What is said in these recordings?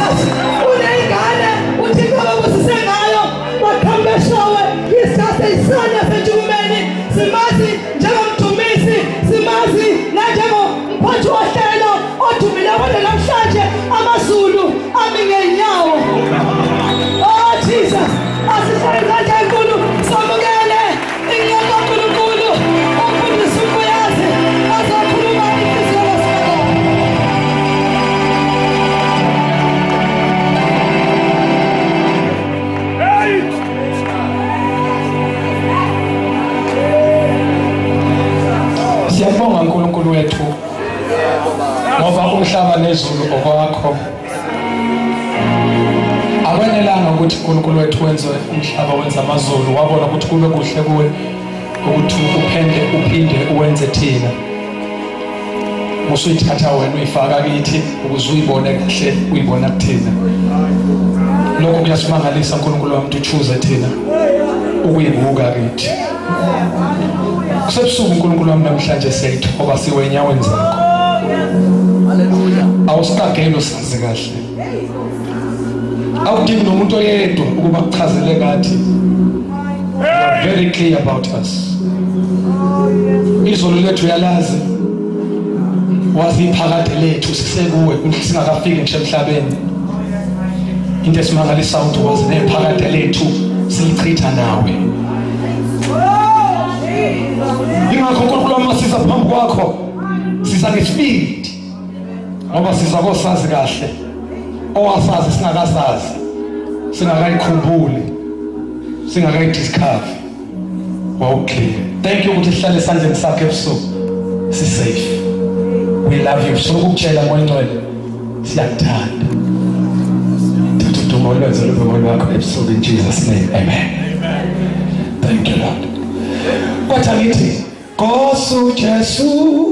Jesus uphinde uwenze thina? Usuyithatha wena uyifaka kithi ukuze uyibone kahle uyibona kuthina. Lokho kuyasimangalisa uNkulunkulu wami ukuthi uchoose thina ukuyibuka kithi. Kusebusuku uNkulunkulu wami namhlanje siyayithoba siwe enyaweni zakho. Awusiqageli usazi kahle. Awudingi nomuntu oyedwa ukuba kuchazele kathi You are very clear about us. Izolo lethu uyalazi. Wazi iphakade lethu sisekuwe singakafiki ngisho emhlabeni. Into esimangalisayo ukuthi wazi nephakade lethu silichitha nawe. Ingakho unkulunkulu wami siza phambi kwakho. Siza ngesibindi ngoba siza kosazi kahle. Owasazi singakasazi. Singakayikhumbuli. Singakayidiscover. Wawuclear. Thank you ukuthi sihlale esandleni sakho ebusuku. Sisafe. We love you. Sifuna ukukutshela moyingcwele siyakuthanda. Thatha udumo lwenze lube ngolwakho ebusuku in jesus name. Amen. Thank you lord. Kwathi angithi Nkosi Jesu.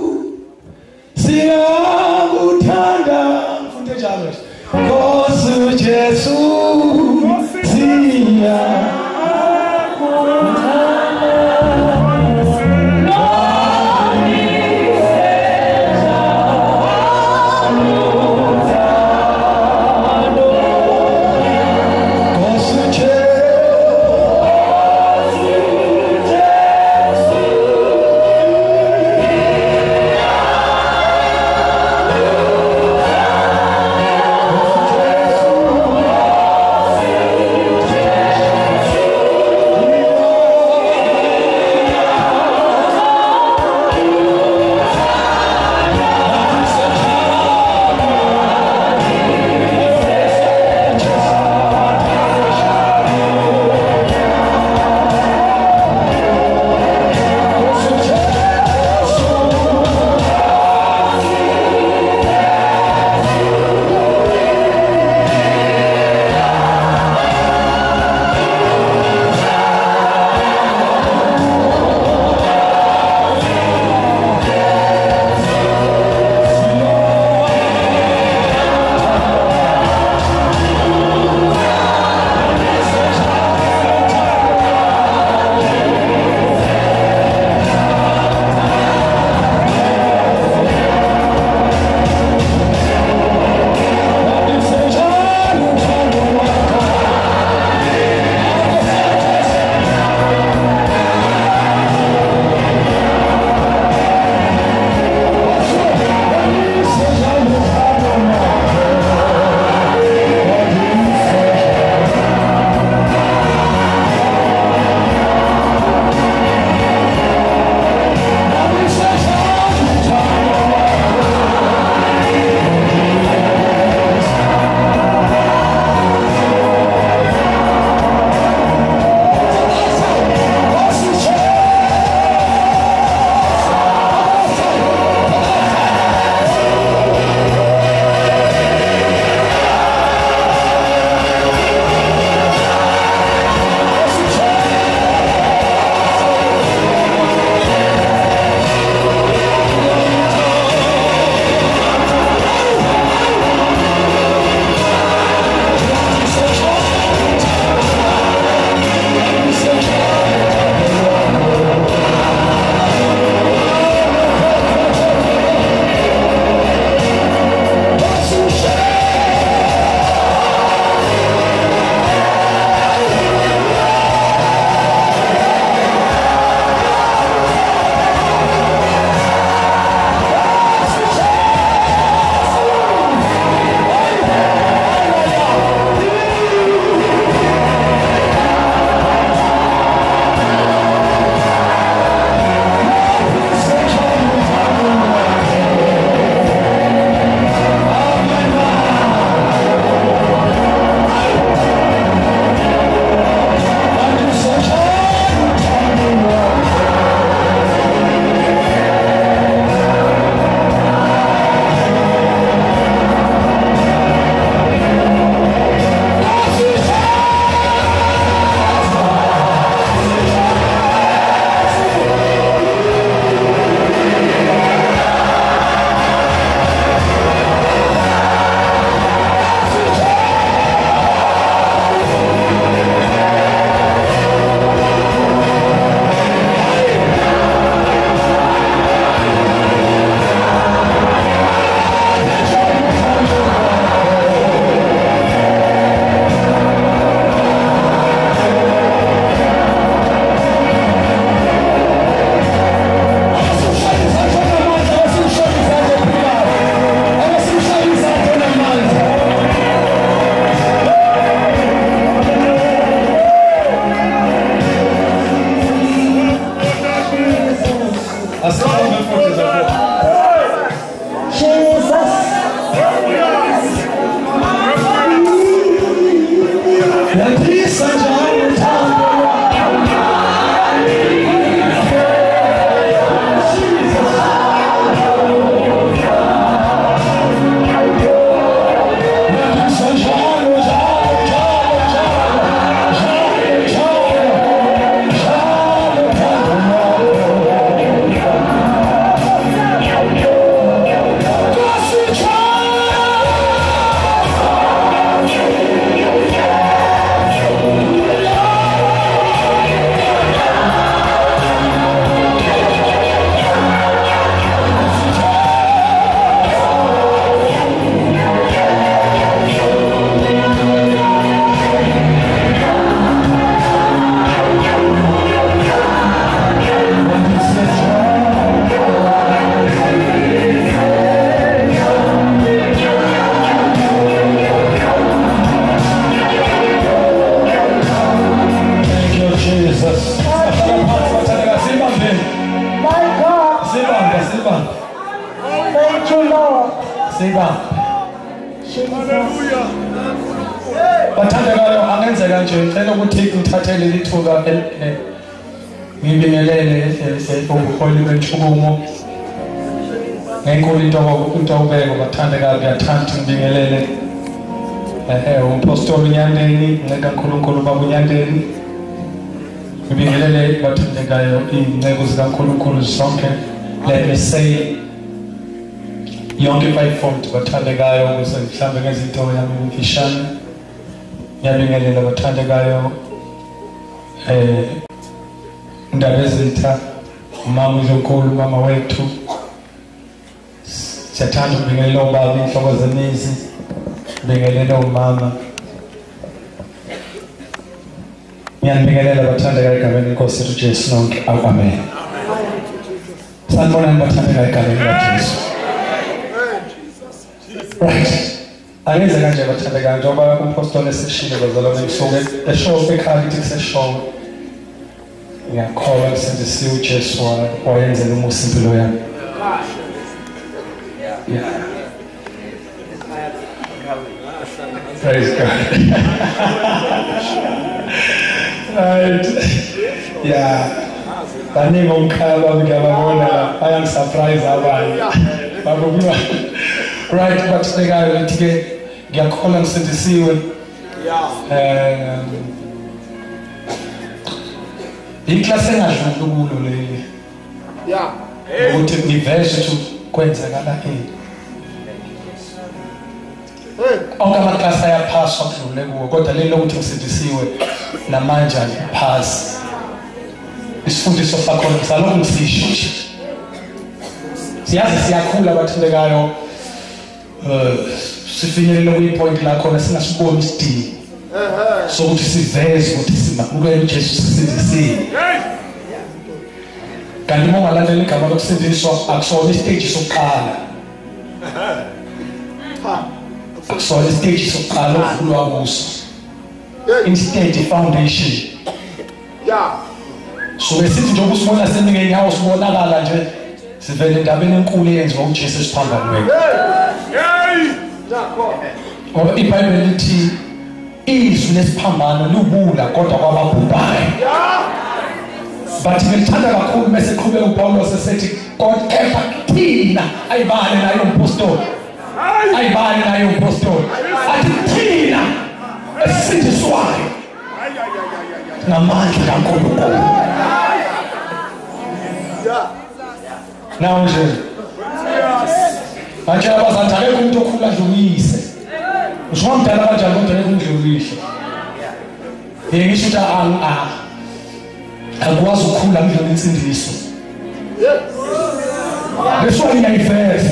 Intobeko bathandekayo ngiyathanda ukuthi ngibingelele eh umpostoli unyandeni nceka nkulunkulu baba unyandeni ngibingelele bathandekayo iy'nceku zikankulunkulu zonke. Let me say yonke ibayifold bathandekayo ukuze mhlawumbe ngezinto yami emfishane ngiyabingelela bathandekayo eh indaba ezitha umama uzonkulu mama wethu. Siyathanda ukubingelela ubaba inhloko zemizi bingelela umama ngiyanibingelela bathandekayo egameni lenkosi yethu jesu nonke amen. Sanibonani bathandekayo egameni likajesu? Right. Angenze kanje bathandekayo njengoba umpostoli eseshile bazalwane ngisuke eshow ekhaya kithi kuseshow ngiyakholwa kusenzisiwe ujesu wa- wayenzela umusa impilo yami. Yeah. Praise God. right. Yeah. baningi omkhaya bami ngiyababona bayangisurprise abanye babukula right bathekayo lithi-ke ngiyakholwa ngisindisiwe um iklasi engadluli kulo leli ukuthi ngiveshe ukuthi kwenzakala ini onke amaklasi ayaphaswa kudlule kuwo kodwa leli lokuthi ngisindisiwe namanje aliphasi. Isifundiso sakhona ngisalokhu ngisisho siyazi siyakhula abathandekayo um sifinyelele kwipoint lakhona singasiboni isidingo sokuthi siveze ukuthi simakulwela ujesu sisindisile. Kanti uma ungalandela igama lokusindiswa akusona isiteji sokuqala. Akusona isiteji sokuqala okuvulwa kuso instead i-foundation suke sithi njengoba usibona seningenyawo sibonakala nje sivele endabeni enkulu eyenziwa ujesu esiphambani kwethu ngoba ibhayibheli lithi izwi lesiphambano libula kodwa kwababhubhayo but ngilithanda kakhulu bese qhubeka upawulos esethi kodwa kepha thina ayibale nayo umpostoli ayibale nayo umpostoli athi thina esindiswayo ngamandla kankulunkulu nawo nje manje abazanthi akekho umuntu okhula adlulise ngisho ngomdala kanjani kodwa akekho undlulishe ye ngisho ukuthi ang- ah, akwazi ukukhula ngidlula insindiso leswa ngiyayiveza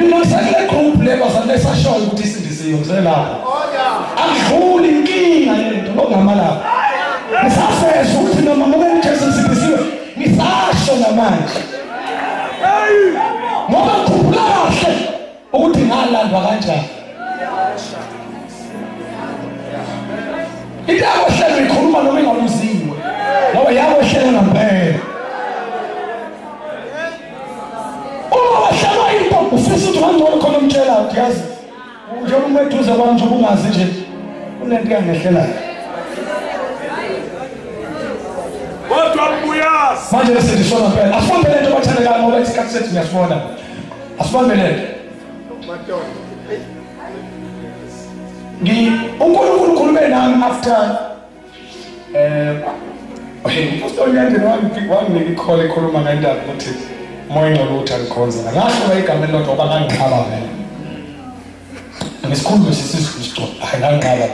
mina ngisekule group le bazali lesashoyo ukuthi isindisiwe ngiselapha akudluli inkinga yento lokungama lapha ngisafeza ukuthi noma ngoba ujesu nsindisiwe ngisasho namanje. Ngoba ngikhumbula kahle ukuthi ngalandwa kanjani. Into yakho hlelo ikhuluma noma ingaluziwe ngoba yakho hlelo ufisa ukuthi ngangcono khona umtshela ukuthi yazi njengoba umeduze kwami nje ubungazi nje unento yangehlelayo kodwa mbuyazi manje besindiswa ngampela asibambe lento bathandekayo ngoba isikhathi sethu ngiyasibona. Asibambe lento ngi unkulunkulu ukhulume nami after um upostoli yandini wanginika ikhole ekhuluma ngendaba ukuthi moya ngcono ukuthi angikhonzela ngasho igama elilodwa ngoba ngangixhaba vele. Ngesikhulumo sisisisto hayi ngangixhaba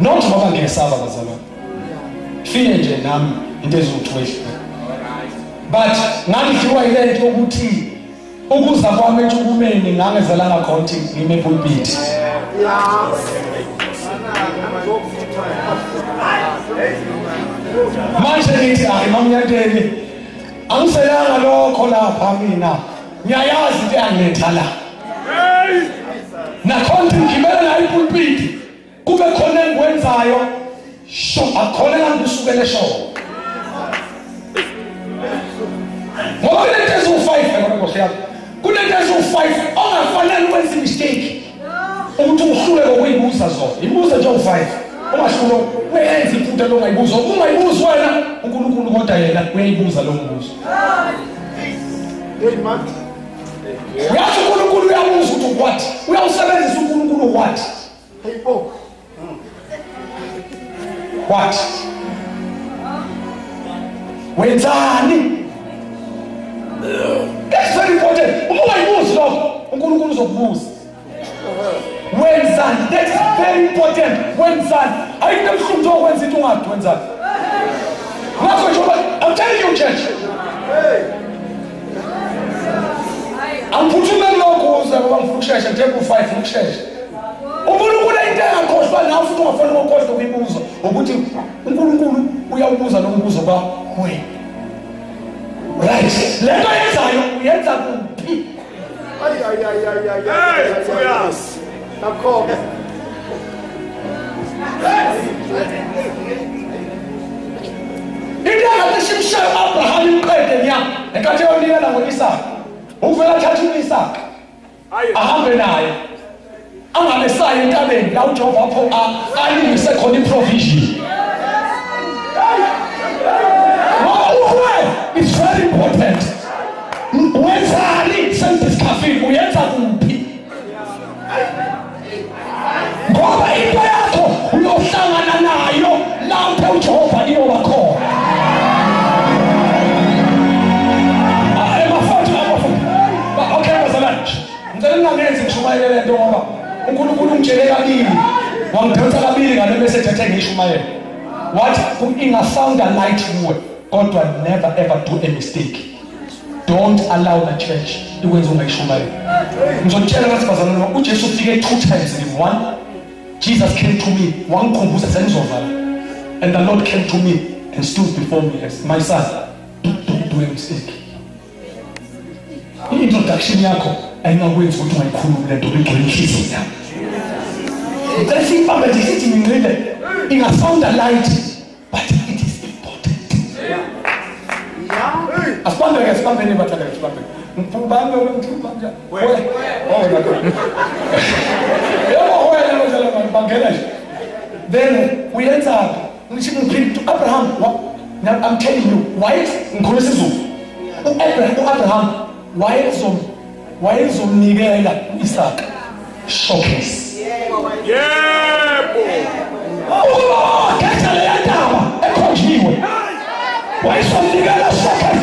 not ngoba ngiyesaba bazalwane. File nje nami into eziwu-twelve but ngangidliwa yile nto yokuthi ukuza kwami entshukumeni ngangezelanga khona ukuthi ngime epulpiti manje ngithi hayi mamnyateni angiselanga lokho lapha mina. Ngiyayazi into yangiletha la. Nakhona ukuthi ngigibele la ipulpiti kube khona engikwenzayo. Sho akhona engangisukele shona ngoba kunento eziwu-five yabona nkosi yami? Kunento eziwu-five ongafanele wenze imistake. Ukuthi uhluleke ukuyibuza zona. Ibuze nje u-five. Ungahlule uyenza iphutha longayibuza ungayibuzi wena unkulunkulu kodwa yena uyayibuza lo mbuzo uyazi unkulunkulu uyabuza ukuthi what? Uyawusebenzisa unkulunkulu what? What? Wenzani? That's very important. Uma ungayibuzi lokho unkulunkulu uzokubuza. Wenzani? That is very important. Wenzani? Ayikho ebuhlungu nje okwenza into ungazi wenzani ngakho nje uba- i'm telling you church. Angiphuthume kulokho uze ngoba ngifuna ukushesha ngithe ku-five ngifuna ukushesha unkulunkulu into engakhohlwa nawe futhi ungafanele ukhohlwe ukuyibuza ukuthi unkulunkulu uyawubuza lo mbuzo kwawena right. Le nto yenzayo uyenza kuphi Nidi akabɛhyɛ hyɛ Abraham nkɔ ɛdɛmia. Nka kyɛ wɔn nira na wɔn nisa. Wɔn fɛn akyɛ tu nisa. Ahabre na ayɛ. Ama ne sa a ayi nisɛ provision. Ungitshele kabili wangidonsa kabili ngale bese ethethe ngishumayele wathi "Ku- ingasounda light kuwe kodwa never ever do a mistake. Don't allow the church ikwenza ungayishumayeli ngizokutshela bazalwane ujesu ufike two times in one. Jesus came to me. Wangikhumbuza sengizovala and the lord came to me and stood before me. As my son don't, do a mistake. I-introduction yakho ayingakwenzi ukuthi ungayikhulumi le nto igcwele inhliziyo They think Ahmed is sitting in Lille in a thunder light, but it is important. Yeah. Asipambe asipambe ni bataka asipambe. Mpumbange ule mpumbange. Wewe. Oh my God. Then we enter to Abraham. Now I'm telling you, why ngikhulisa izulu. U-Abraham u-Abraham wayezom wayezomnikela u-Isaka. Showcase. yeah boy ngekele yandaba ekhonjiwe wayisomnikela sokhe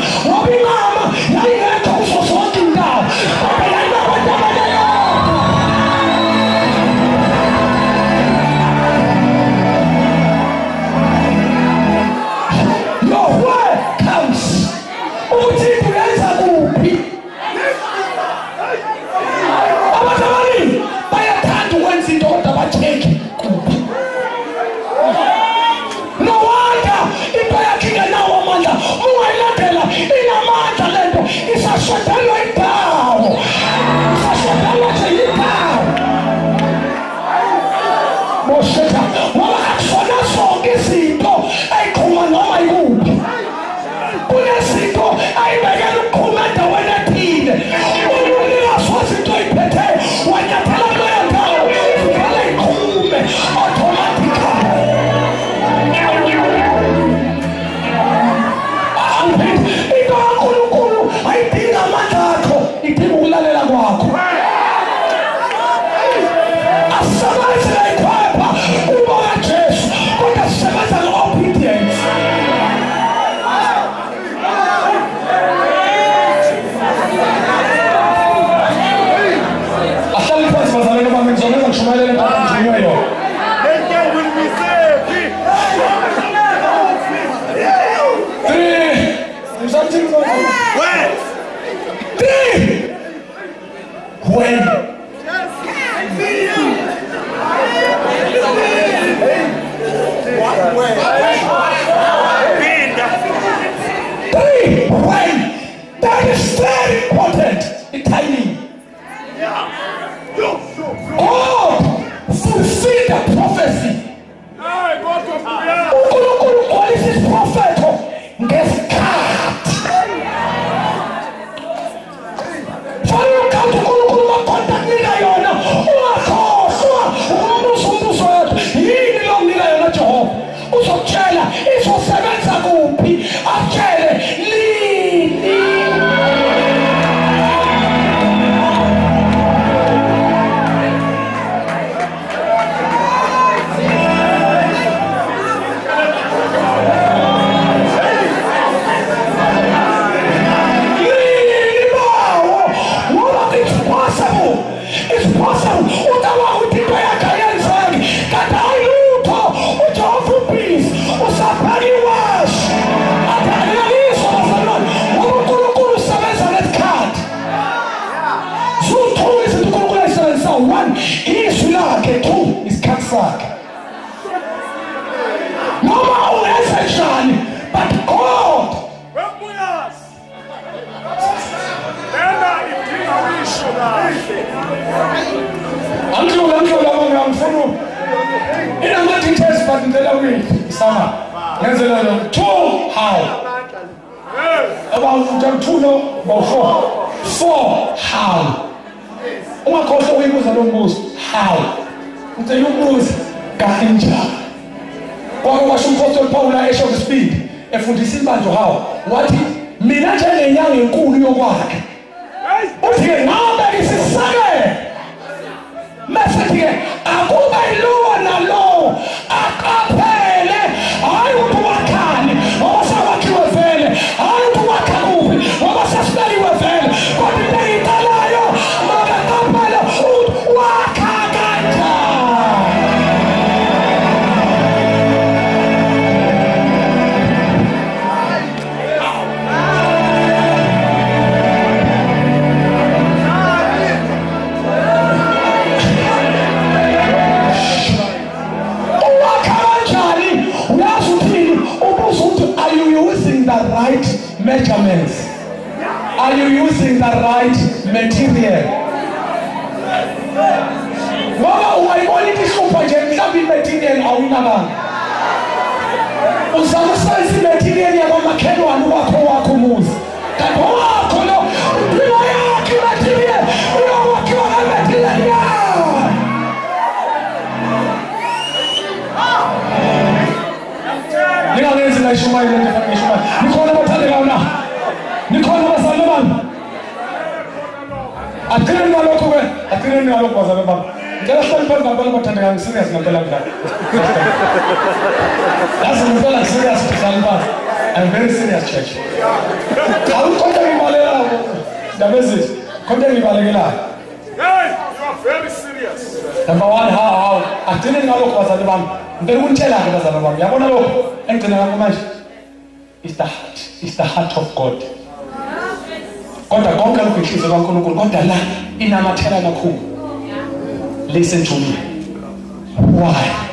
ngenzela lo two how. Yes. about jam two no about four. Four how. Ungakhohlwa ukuyibuza lo mbuzo how? Ngicela ukubuza kanjani kwake kwasho umphostoli Paul esho speed efundisa ibanjwa how. Wathi mina njengenyanga enkulu yokwakhe. Hey. uthi-ke ngabe isisekelo masithi-ke akube lowo nalowo aqaphele material ngoba uwayibona into ihlupha nje mhlawumbe imaterial awuyinabanga agcineni ngalokho bazalwane bami ngicela sihlale phansi ngampela abathandekayo ngiserious ngampela mdlalo yazi ngempela ngiserious mdlali bami I'm very serious church awukhonto ngibalelayo ndaba ezithi khonto ngibalekelayo Hey, you are very serious. number one how how agcineni ngalokho bazalwane bami ngicela ukunitshela-ke bazalwane bami yabona lokho engigcina ngakho manje is the heart is the heart of god kodwa konke lokhu inhliziyo kankulunkulu kodwa la inamathela kakhulu listen to me. Why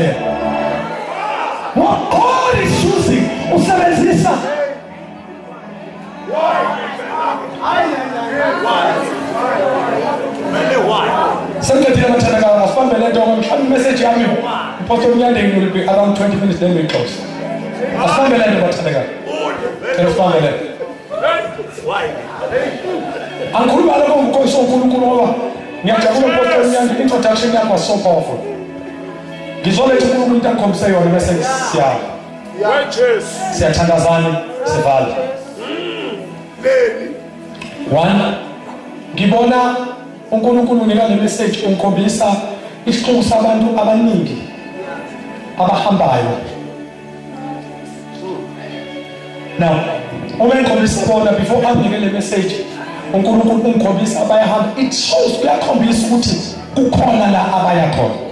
yena what god is using usebenzisa sengicedile amathandakayo ngasibambe le nto mhlawumbe imeseji yami iphoste emnyandeni will be around 20 minutes then we close. Asibambe le nto bathandakayo cela sibambe le nto angikhulumi aloko ngumkosi wonkulunkulu ngoba ngiyajabula emnyandeni introduction yakho so powerful ngizoletha unkulunkulu into angikhombise yona bese siya Where Jesus? siyathandazana sivale one ngibona unkulunkulu unika le message ungikhombisa isixuku sabantu abaningi abahambayo. Now uma ngikhombisa bona before anginike le message unkulunkulu ungikhombisa abayahamba it shows kuyakhombisa ukuthi kukhona la abaya khona.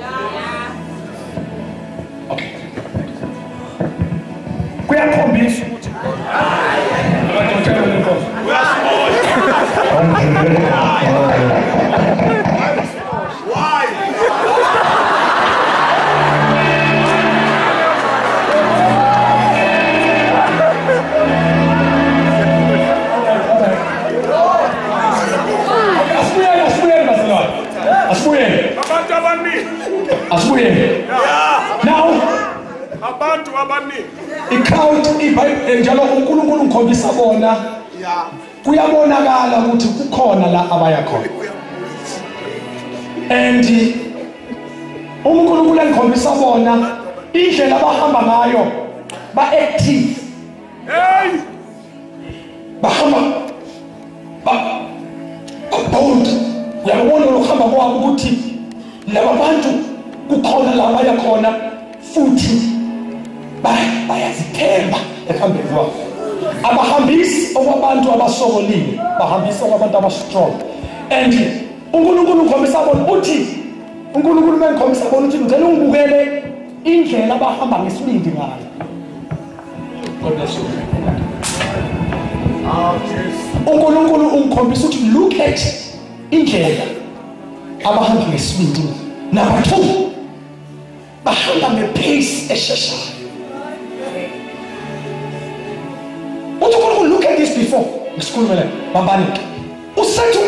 Kukhona unkulunkulu ungikhombisa ukuthi look at indlela abahamba ngesibindi number two bahamba ngepace esheshayo. Uthi unkulunkulu look at this before. Ngisikhulumele bambani usethi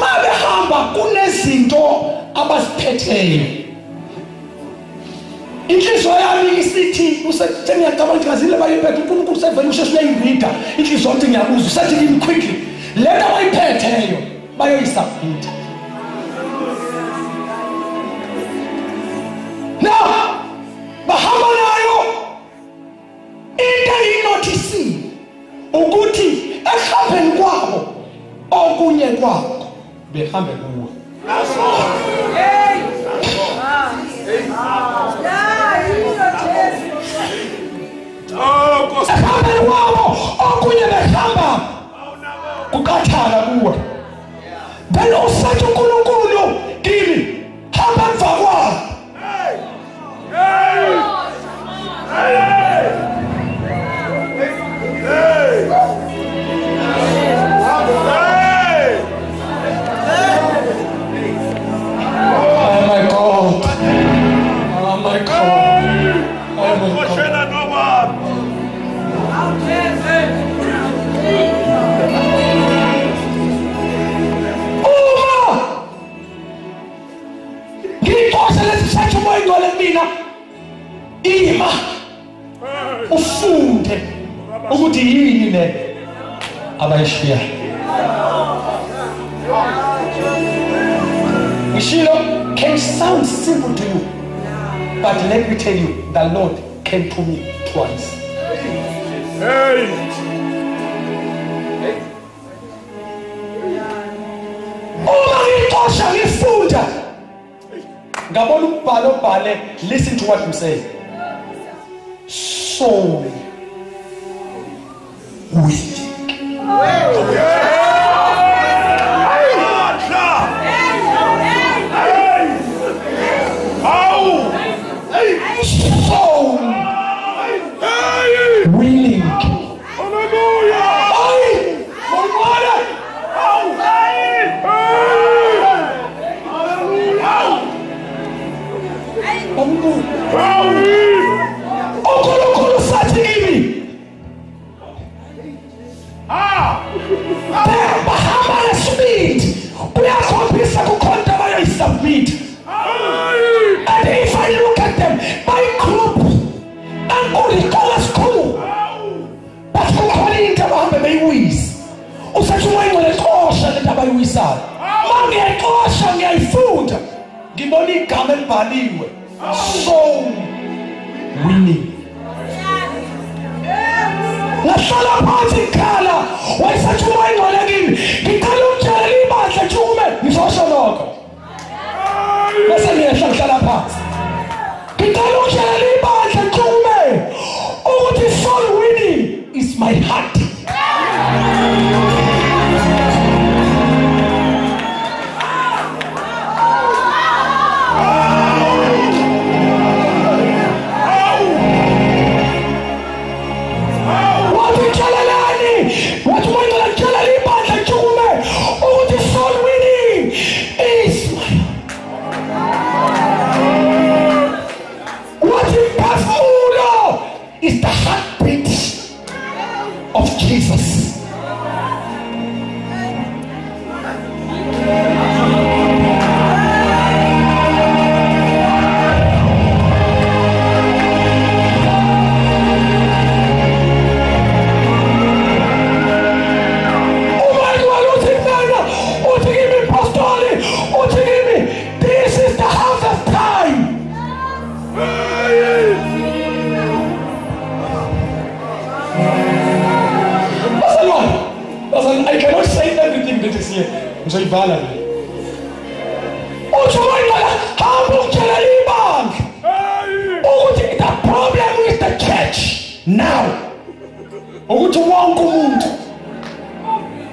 ma behamba kunezinto abaziphetheyo inhliziyo yami isithi sengiyacabanga ukuthi ngazile bayiphethe unkulunkulu sevele usheshe uyayirida inhliziyo yonke ngiyabuza usethi kimi quickly lento abayiphetheyo bayoyisubmita na bahamba nayo. Into eyinotisile ukuthi ekuhambeni kwabo okunye kwabo behambe kuwe. Oh, Nkosi. Ekuhambeni kwabo okunye behamba kuqathana kuwe then usathi unkulunkulu kimi hamba emva kwabo abayishiyayo ngishilo can sound simple to you but let me tell you the lord came to me twice. Hey! uma ngiyixosha ngifunda ngabona umbhalo obhale listen to what i'm saying. Soul. Weak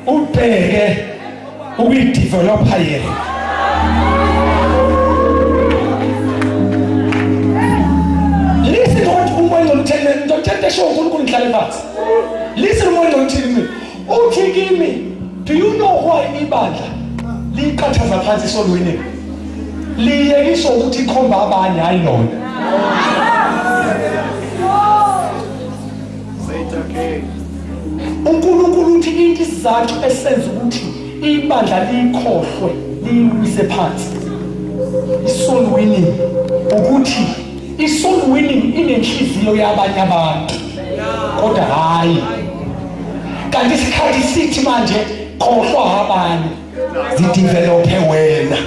ubheke ukuyidevelopa yena. Listen to what umoya ngcolo utheni ngizothetha esho uNkulunkulu ngihlale phansi. Listen umoya ngcolo uthini kimi. Uthi kimi do you know why ibandla liqhathaza phansi isolweni liyekiswa ukuthi ikhomba abanye hayi lona. uNkulunkulu uthi into isizathu esenza ukuthi ibandla likhohlwe liwise phansi isoul winning ukuthi isoul winning inenhliziyo yabanye abantu kodwa hayi kanti isikhathi sithi manje khohlwa abanye zidevelophe wena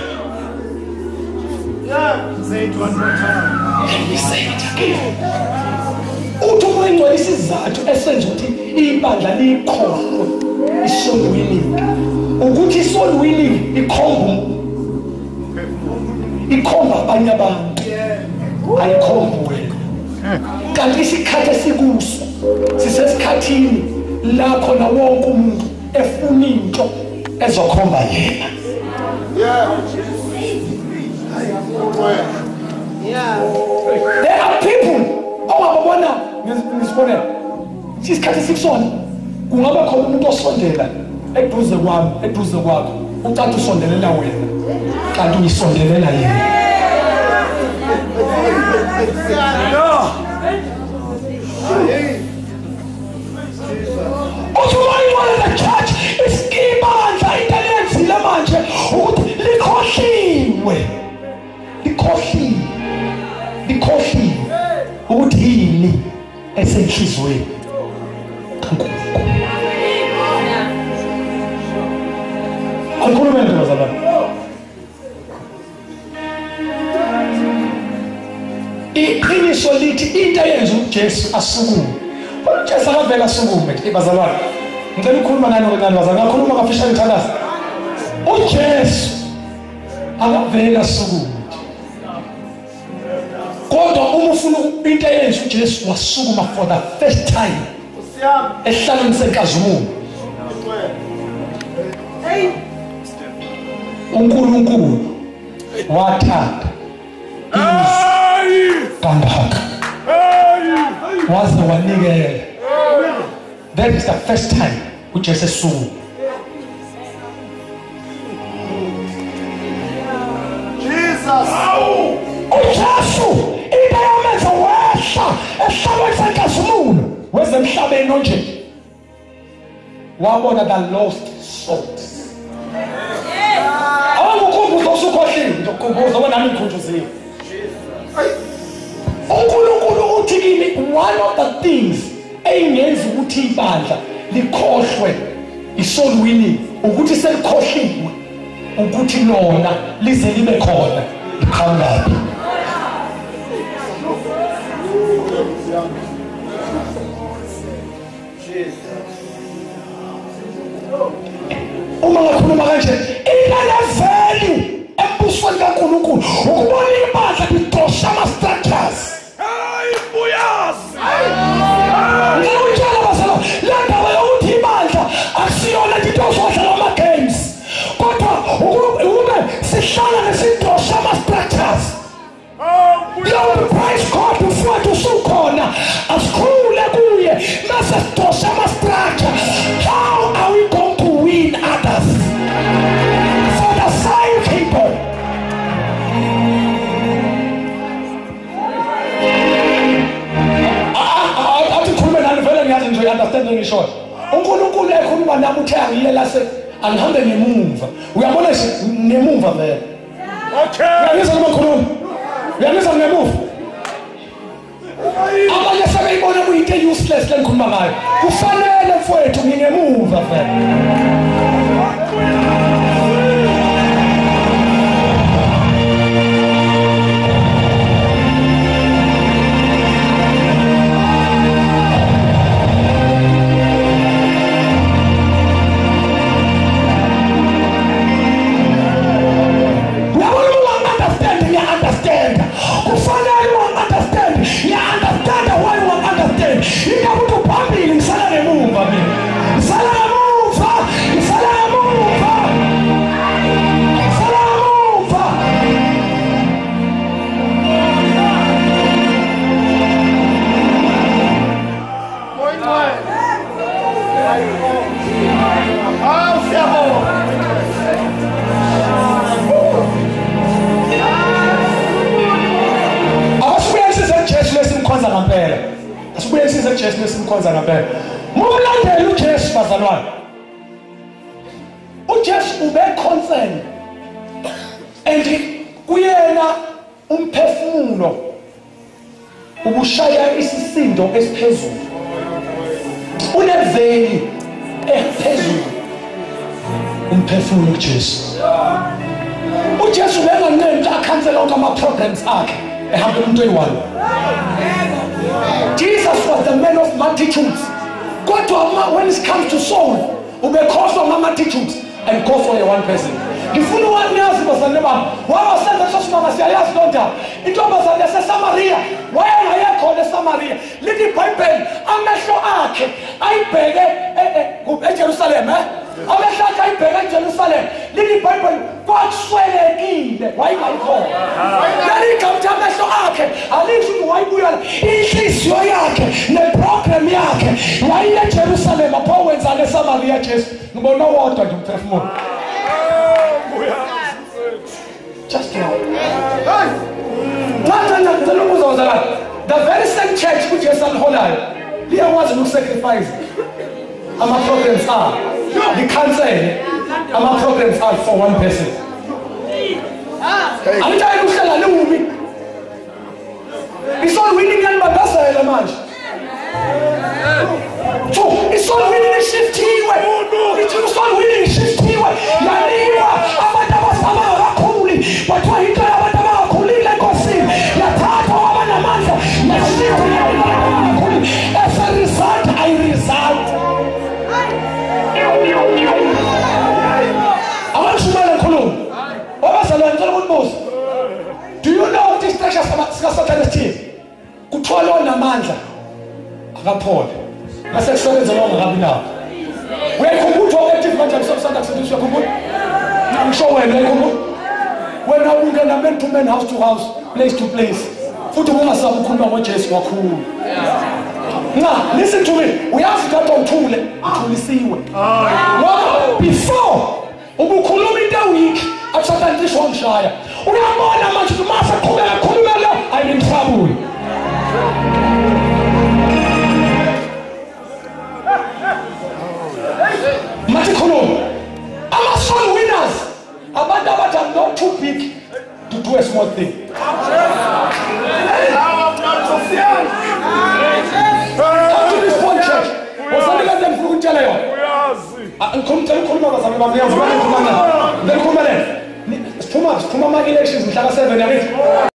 Say it one more time. Let me say it again. Uthi umengcwele isizathu esenza ukuthi ibandla likhohlwe isoul winning. Ukuthi isoul winning ikhomba ikhomba abanye abantu. Ayikhombi wena. Kanti isikhathi esikuso sisesikhathini la khona wonke umuntu efuna into ezokhomba yena. There are people ongababona ngisibonela isikhathi esikusona kungaba khona umuntu osondela eduze kwami eduze kwakho. Ucathi usondelela wena kanti uyisondelela yena. Church ukuthi likhohliwe. Likhohliwe esenhlizweni kaNkulunkulu. Angikhulume nje bazalwane iqiniso lithi into eyenza uJesu asukume uJesu akavela asukume ibazalwane ngicela ukukhuluma nani ngokuncane bazalwane ngakhuluma ngafishane thandaza uJesu akavela asukume. Into eyenza uJesu wasukuma for the first time. Esihlalweni senkazumulo uNkulunkulu wathanda Hey! kangaka Hey! waze wanikela. That is the first time uJesu esukuma senkazumulo wezemhlabeni onje wabona the lost souls awukukhumbuza usukhohliwe ngizokukhumbuza wena nami ngikhunjuzile uNkulunkulu uthi kimi one of the things eyingenza ukuthi ibandla likhohlwe isoul winning ukuthi selikhohliwe ukuthi lona lize libe khona. Liqhamukapi uma ngakhuluma kanje inanevelu embusweni kaNkulunkulu ukubona ibandla lidosha ama-structures Hey, buyas! ngikutshela bazalo le ndaba yokuthi ibandla akusiyona into ozodlala ama-games kodwa uku- ukube sihlangane sidosha ama-structures Oh, buyas! lowo price code ufowethu usukhona asikhule unkulunkulu ekhuluma nami uthe angiye lase angihambe ngemumva uyabona nje ngemumva vele. Okay! uyangizwa noma ngikhuluma? Uyangizwa ngemuva? Abanye sebeyibona kuyinto e-useless le ngikhuluma ngayo. Kufanele mfowethu ngingemuva vele. Kodwa ma- when it comes to soul ubekhohlwa ngama-multitudes and go for a one person. Ngifuna uwaniyazi bazalwane bami wabasenza leso simama siyayazi loo ndaba intombazane yasesamariya wayengayekhona esamariya lithi ibhayibheli amehlo akhe ayibheke e- e- ku- ejerusalema eh? amehlo akhe ayibheke ejerusalema lithi ibhayibheli kwakuswelekile. Wayengayikhona leli gama ukuthi amehlo akhe. Alisho ukuthi wayibuyela. Inhliziyo yakhe neprogram yakhe wayiyejerusalema pho wenzani esamariya jesu ngibona wodwa nje umphefumulo just now. Nxa ngicela ukubuza bazalwane the very same church ujesu aliholayo liyakwazi ukusacrifice You can't say ama problems are for one person. Anitaki kuhlala lumi. Isol winning yanibambazela manje. Two, isol winning ishiftiwe. Ithi isol winning ishiftiwe. Yaliwa abantu abasaba kakhulu. Bathiwa into akaphole mase kusebenza lo ngakabi nawo uyayikhumbula ukuthi wawuactive kanjani sokusanda kusetshenziswa uyakhumbula ngisho wena uyayikhumbula wena ungena man to man house to house place to place. Futhi ungasabi ukhuluma ngojesu kakhulu nca listen to me uyazi kade uthule uthulisiwe ngoba before ubukhuluma into ewiki akusatani cishe wangishaya uyabona manje ukuthi mase qhubeka khuluma lo ayimthabule mathi abantu abathi i'm not too big to do a small thing Come to this point, church. Wasani kade ngifuna ukutshela yona Uyazi. Ah, ngikhuluma ngikhuluma bazame bami ngiyavuka ngikhuluma nani ngikhuluma nani siphuma siphuma ama elections mhla ka 7 yakithi